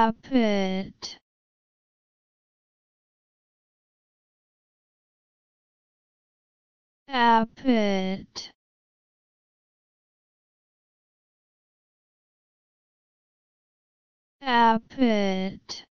Appet. Appet. Appet.